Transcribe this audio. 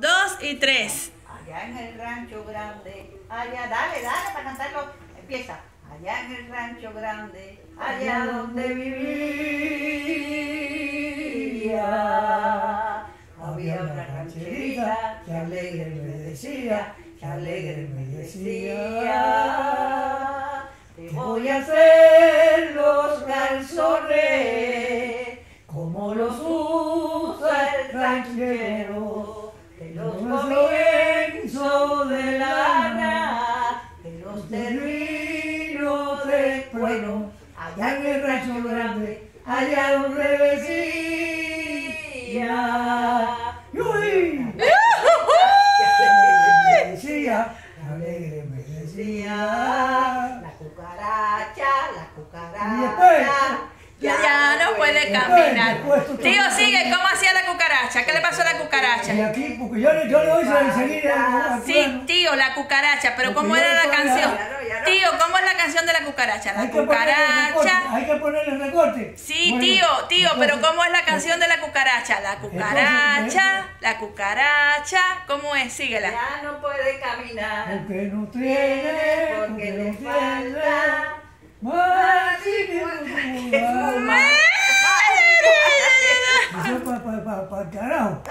dos y tres. Allá en el rancho grande, allá, dale, dale para cantarlo. Empieza. Allá en el rancho grande, allá donde vivía, había una rancherita que alegre me decía, que alegre me decía, te voy a hacer los calzones como los usa el ranchero, los comienzos de lana, de los terminos de bueno, allá en el rancho grande, allá donde me decía, alegre me decía, la cucaracha, la Y después, cucaracha. Ya no puede caminar. después Tío, sigue. ¿Cómo hacía la cucaracha? ¿Qué le pasó a la Y cucaracha? aquí, porque yo, yo le voy a seguir a- a- Sí, tío, la cucaracha. Pero Porque ¿cómo era la canción? Ya no, ya no. Tío, ¿cómo es la canción de la cucaracha? La Hay cucaracha. hay que ponerle recorte. Sí, Bueno, tío, tío, pero ¿cómo es la canción de la cucaracha? La cucaracha, la cucaracha. ¿Cómo es? Síguela. Ya no puede caminar. Porque no tiene, Porque porque le no falta I para, para carajo.